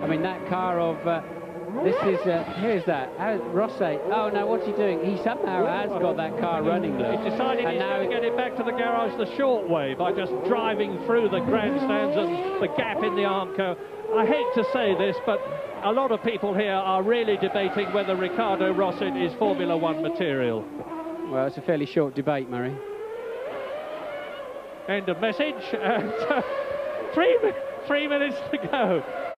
I mean, that car of... Uh, this is, uh, here's that, How, Rosset, oh no, what's he doing? He somehow has got that car running, Luke. He's decided and he's now going to get it back to the garage the short way by just driving through the grandstands and the gap in the Armco. I hate to say this, but a lot of people here are really debating whether Ricardo Rosset is Formula One material. Well, it's a fairly short debate, Murray. End of message. And, uh, three, three minutes to go.